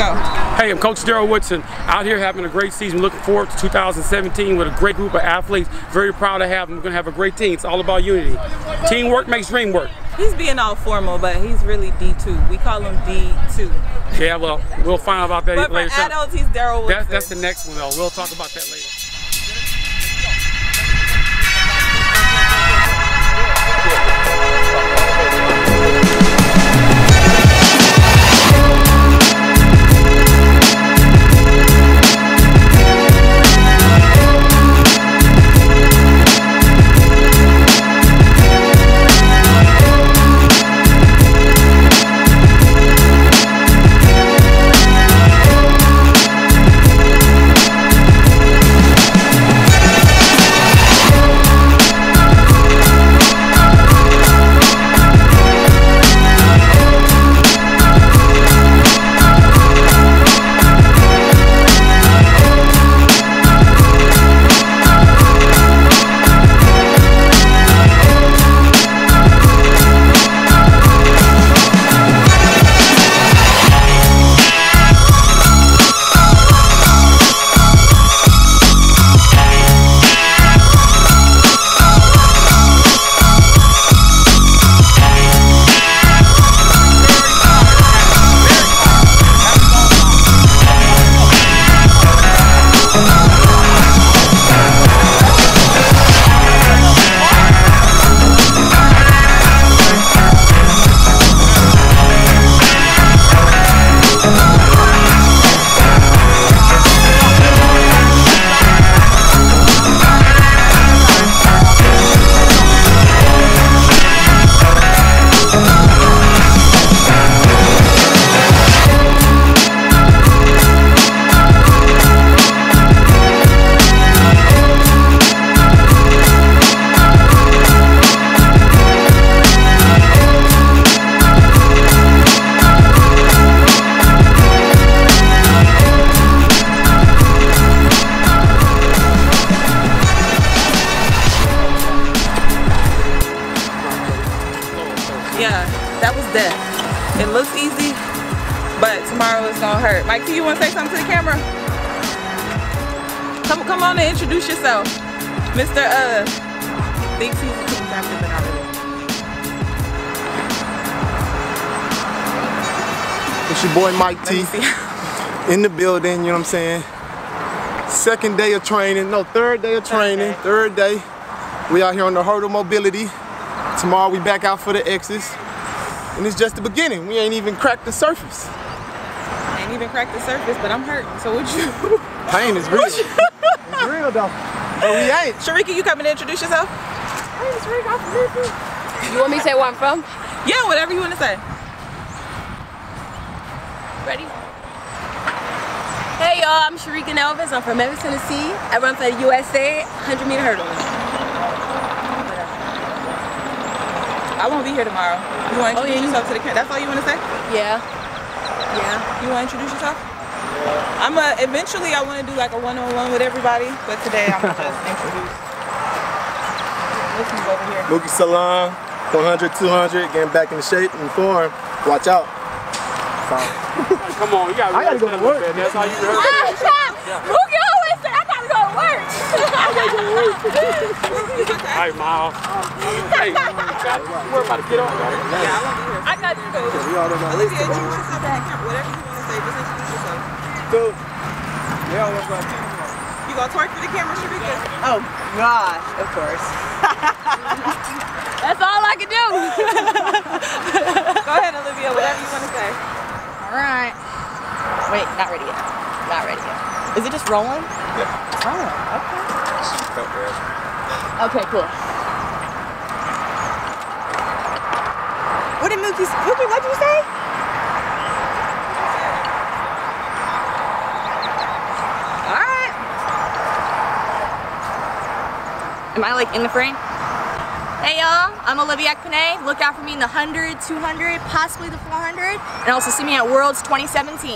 go. Hey, I'm Coach Daryl Woodson. Out here having a great season. Looking forward to 2017 with a great group of athletes. Very proud to have them. We're going to have a great team. It's all about unity. Teamwork makes dream work. He's being all formal, but he's really D2. We call him D2. Yeah, well, we'll find out about that but later. for adults, he's Daryl Woodson. That, that's the next one, though. We'll talk about that later. That was death. It looks easy, but tomorrow it's gonna hurt. Mike, do you want to say something to the camera? Come, come on and introduce yourself, Mr. Uh, thinks he's a but not really. It's your boy Mike T in the building, you know what I'm saying? Second day of training, no, third day of training, day. third day. We out here on the hurdle mobility. Tomorrow we back out for the X's. And it's just the beginning. We ain't even cracked the surface. Ain't even cracked the surface, but I'm hurt. So would you? Pain is real. it's real though. But we ain't. Sharika, you coming to introduce yourself? Hey, Sharika, I'm from. You want me to say where I'm from? Yeah, whatever you want to say. Ready? Hey y'all, I'm Sharika Nelvis. I'm from Memphis, Tennessee. I run for the USA 100 meter hurdle. I won't be here tomorrow. You want to Oh, yeah, introduce you- yourself to the camera? That's all you want to say? Yeah. Yeah. You want to introduce yourself? I'm a, eventually I want to do like a one-on-one with everybody, but today I'm gonna just introduce. Let's move over here. Mookie Salaam, 100, 200, getting back in shape and form. Watch out. Come on, you got I gotta go to work. That's all you heard. Mookie always say I gotta go to work. All right, Miles. Hey, we're about to get on. Yeah, I won't be here. I got to go. Olivia, introduce yourself to the camera. Whatever you want to say, just introduce yourself. You gonna twerk for the camera, Sharika? Oh gosh, of course. That's all I can do. Go ahead, Olivia. Whatever you want to say. All right. Wait, not ready yet. Not ready yet. Is it just rolling? Yeah. Oh, okay. Okay, cool. What did Mookie? Mookie, what did you say? All right. Am I like in the frame? Hey y'all, I'm Olivia Ekpone. Look out for me in the 100, 200, possibly the 400, and also see me at Worlds 2017.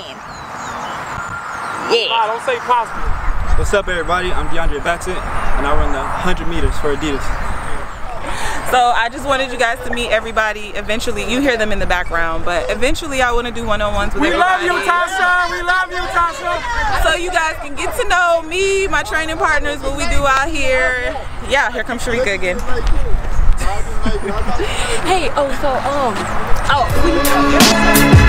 Yeah. Ah, don't say possible. What's up, everybody? I'm DeAndre Batson, and I run the 100 meters for Adidas. So I just wanted you guys to meet everybody. Eventually, you hear them in the background, but eventually I want to do one-on-ones with We love you, Tasha. We love you, Tasha! so you guys can get to know me, my training partners, what we do out here. Yeah, here comes Sharika again. Hey, oh, so, um, oh, we